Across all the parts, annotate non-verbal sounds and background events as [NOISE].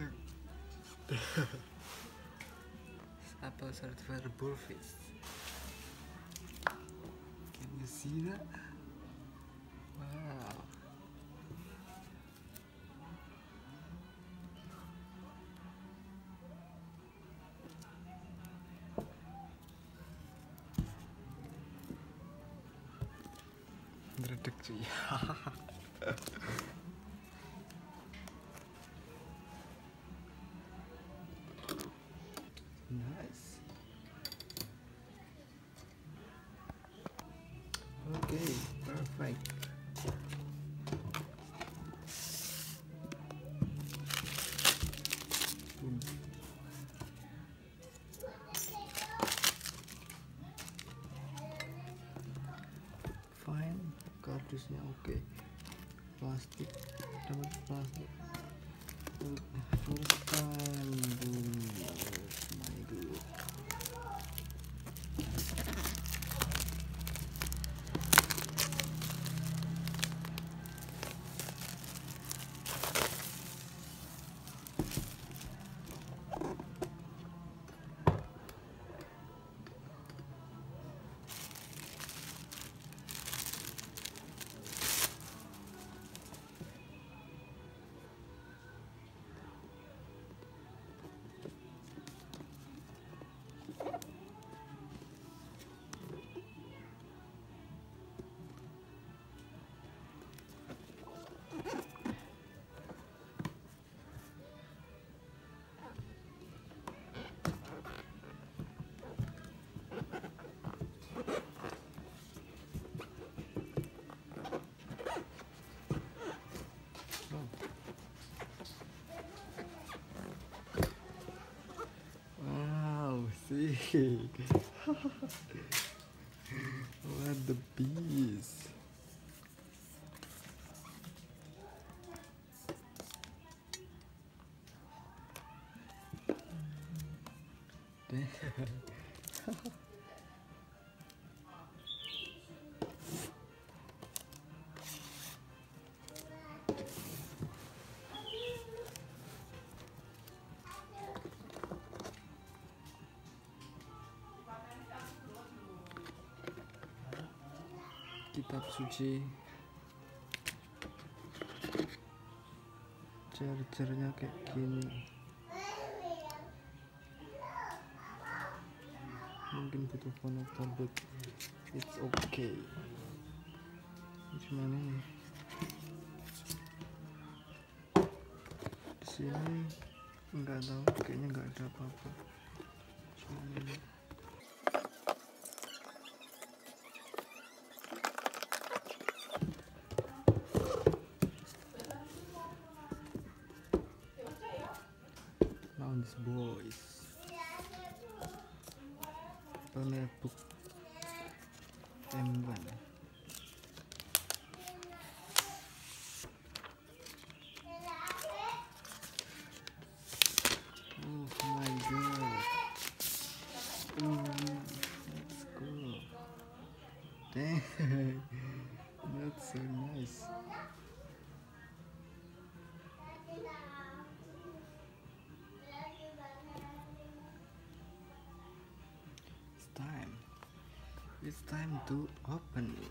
[LAUGHS] Apple certified bullfish. Can you see that? Plastik, dapat plastik. First See. the bees. Damn. Kitab suci chargernya kayak gini mungkin butuh konektor but it's okay gimana nih di sini nggak tahu kayaknya nggak ada apa-apa Penebuk M1 Oh my god. Mm, go. [LAUGHS] Dang [LAUGHS] That's so nice It's time to open it.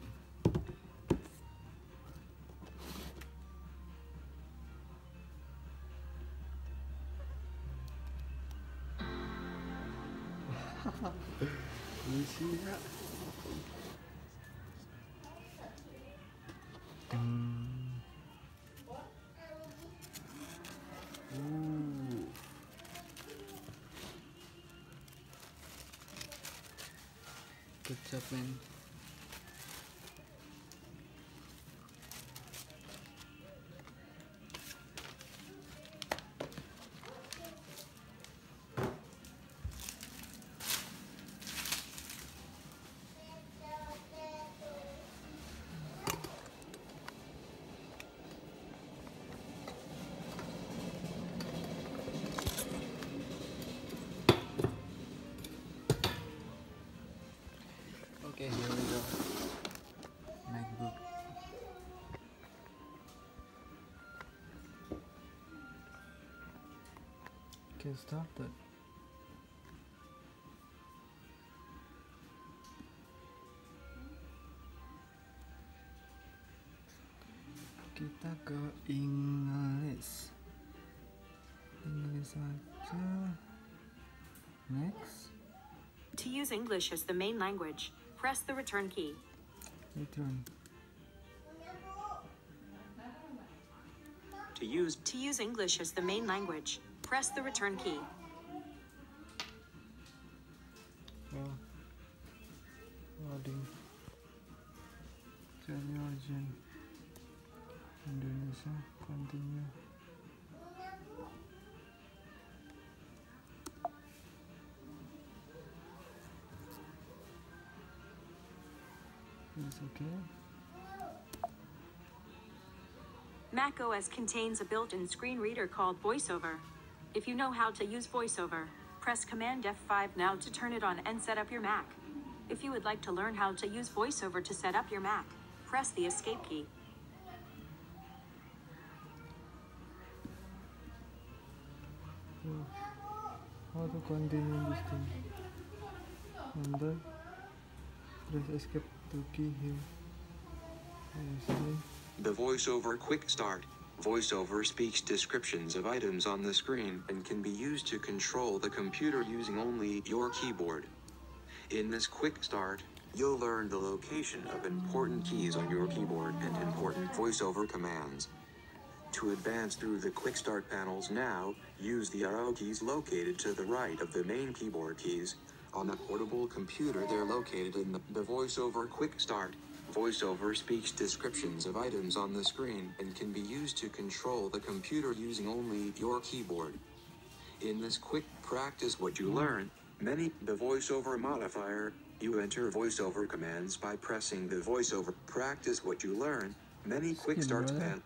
Okay, Okay, started. Kita ke English. English aja. Next, To use English as the main language, press the return key. return. To use To use English as the main language, press the return key. Oh. Loading. Cari origin. Indonesia. Continue. Is okay. Mac OS contains a built-in screen reader called VoiceOver. If you know how to use VoiceOver, press Command F5 now to turn it on and set up your Mac. If you would like to learn how to use VoiceOver to set up your Mac, press the Escape key. How to continue this thing? And then press escape to key here. The VoiceOver Quick Start. VoiceOver speaks descriptions of items on the screen and can be used to control the computer using only your keyboard. In this Quick Start, you'll learn the location of important keys on your keyboard and important VoiceOver commands. To advance through the Quick Start panels now, use the arrow keys located to the right of the main keyboard keys. On a portable computer, they're located in the, the VoiceOver Quick Start. VoiceOver speaks descriptions of items on the screen and can be used to control the computer using only your keyboard. In this quick practice what you learn, many the voiceover modifier, you enter voiceover commands by pressing the voiceover practice what you learn, many quick starts pan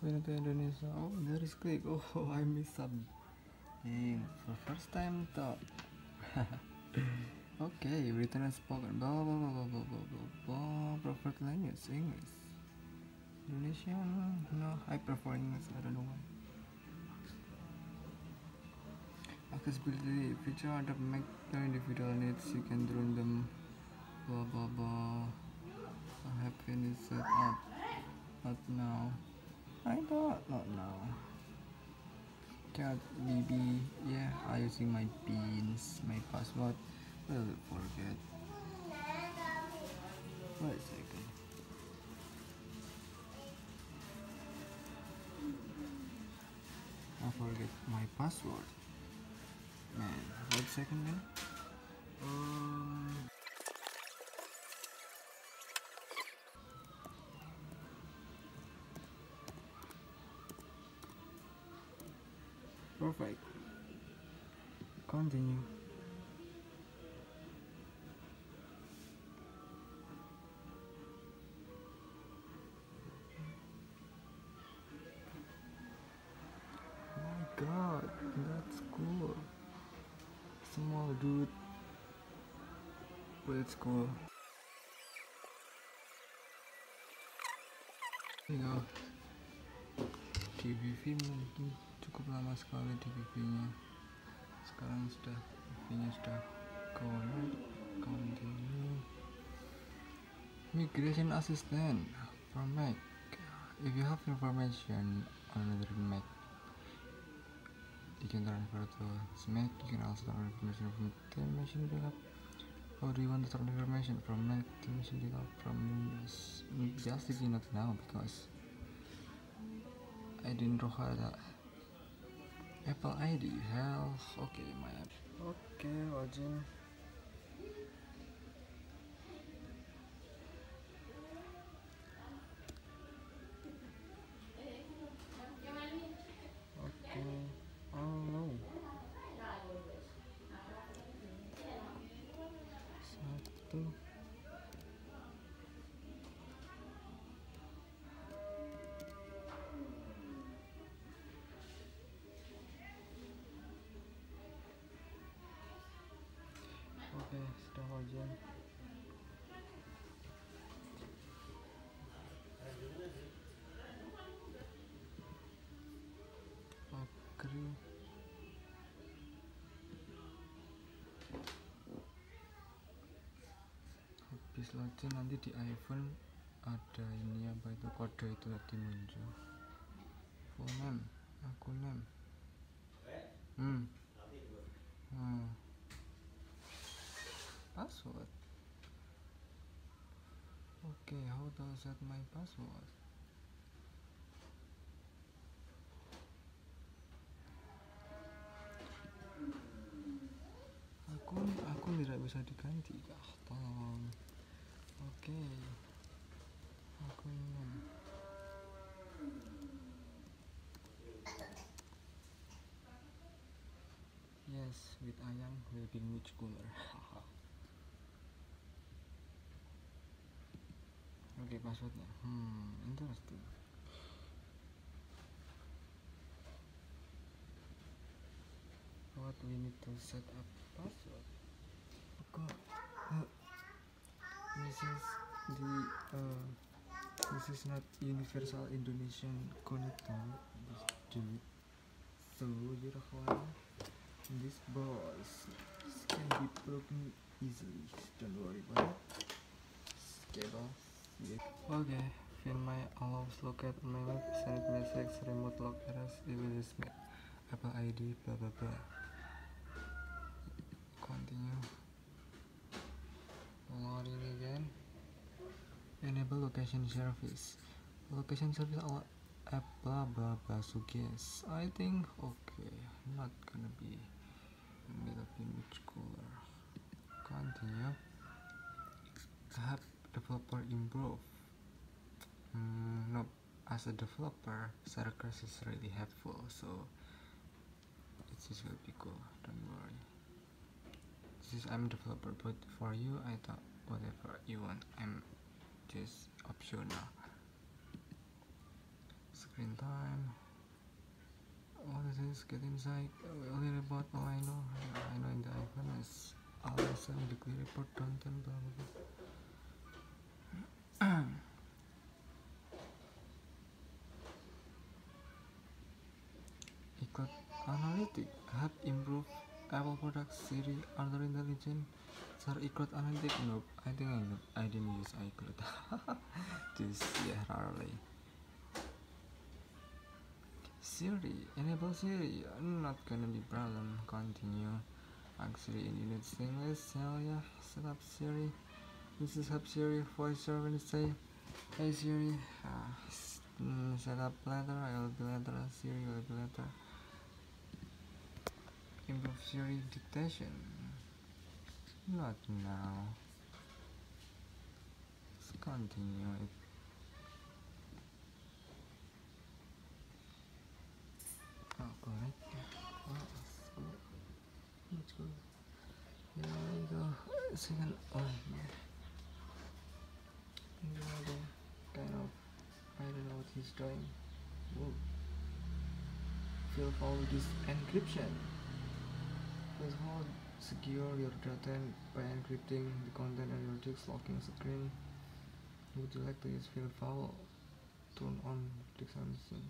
When to Indonesia. Oh, there is click. [LAUGHS] Oh, I missed some. Dang, for first time thought. [LAUGHS] okay, written and spoken. Blah blah blah blah blah blah blah. Preferred language English. Indonesian. No, I prefer English. I don't know why. Accessibility feature ada make the individual needs. You can turn them. Blah blah blah. I have set up. Not now. I thought not now. Cat BB, yeah, I using my pins, my password. Will forget. Wait a second. I forget my password. Man, wait a second man. Um. Perfect. Continue. Dude. But it's cool. You go. TVV mungkin cukup lama sekali TVV nya sekarang sudah TV nya sudah connect continue migration assistant from Mac if you have information on another Mac you can transfer to this Mac you can also transfer information from the machine backup how do you want to transfer information from to machine backup from just if you not now because I didn't how that Apple ID hell okay my app. Okay login habis login nanti di iPhone ada ini apa itu? Kode itu tadi muncul full name akun name. Hmm. Hmm. Password. Okay how to set my password? Akun akun tidak bisa diganti kah? Tolong oke. Akunnya yes with ayam will be much cooler. [LAUGHS] Oke passwordnya. Hmm interesting. What we need to set up password? Kok uh, this is the uh, this is not universal Indonesian connector. This dude so you require this boss. This can be broken easily. Don't worry about it. Cable. Yeah. okay. Find my allows locate my map send message remote lock errors it will dismiss Apple ID blah blah blah. Continue enable location service. Location service all app blah blah blah. So guess I think okay not gonna be bit much cooler continue have developer improve. Mm, no as a developer Circus is really helpful so it just will be cool. Don't worry. This is I'm developer but for you I thought whatever you want I'm just optional uh, screen time. Is this get inside. A little about all I know I know in the iPhone is always on the clear report don't tell blah blah blah. [COUGHS] Ikut Analytic have improved Apple products Siri other intelligent Sir iCloud Analytic nope I think I I didn't use iCloud. [LAUGHS] Just yeah rarely. Siri enable Siri. Not gonna be problem. Continue. Actually in unit English hell yeah set up Siri. This is help Siri voice server say. Hey Siri. Uh, set up letter. I will be letter. Siri will be letter Siri dictation not now. Let's continue it. Oh correct oh, here we go. Second oh yeah. You know kind of I don't know what he's doing. Whoa. FileVault this encryption First of secure your data by encrypting the content and your disk locking screen. Would you like to use FileVault? Turn on disk function.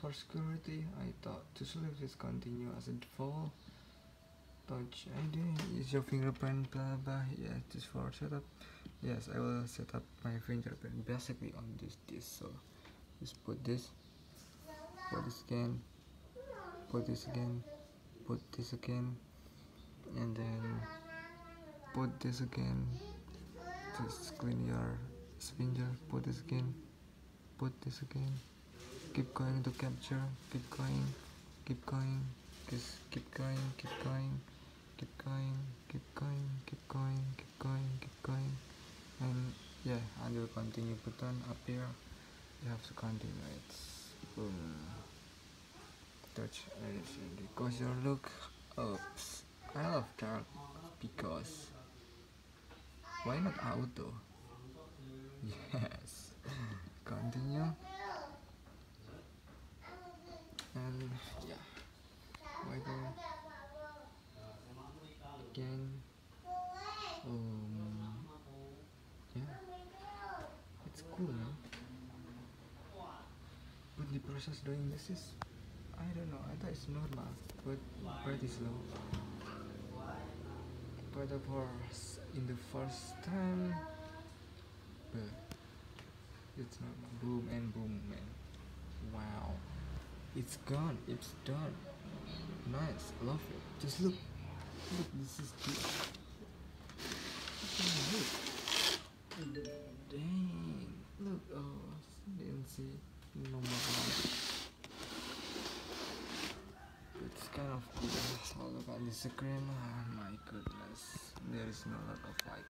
For security, I thought to select this continue as a default. Touch ID is your fingerprint blah blah just for setup yes I will set up my fingerprint basically on this disk so just put this put this again put this again put this again and then put this again. Just clean your finger put this again put this again. Keep going to capture keep going keep going just keep going keep going keep going keep going keep going keep going keep going. And yeah until continue button appear you have to continue it. Boom touch anything because your look ups I love dark because why not auto? [LAUGHS] Yes. Continue. And yeah. Why the again? Um yeah. It's cool man but the process doing this is I don't know. I thought it's normal, but pretty slow. But of course, in the first time, but it's normal. Boom and boom, man. Wow, it's gone. It's done. Nice. Love it. Just look. Look. This is cute. Look. Dang. Look. Oh, didn't see. No more. Of oh cool. So look at the screen. Oh my goodness. There is no lot of like